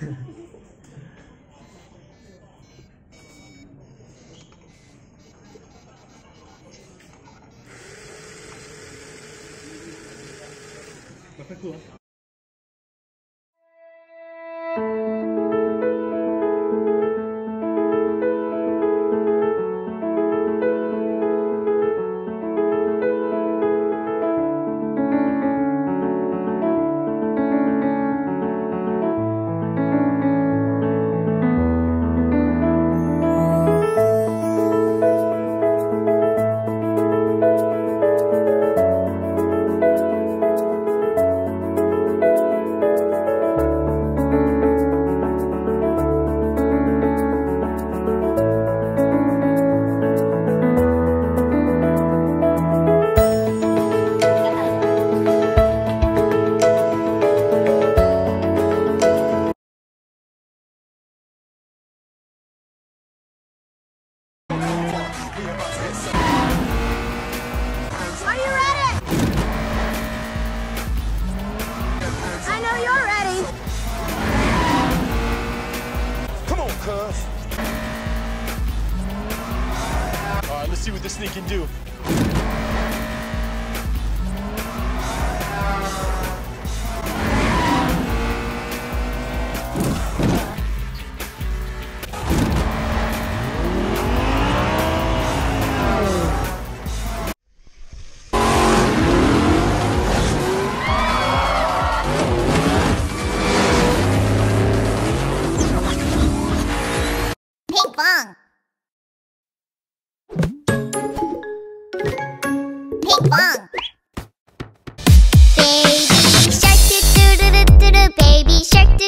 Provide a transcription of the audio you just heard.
Và các. Let's see what this thing can do. Ping Baby. Shark do do do do do baby. Shark do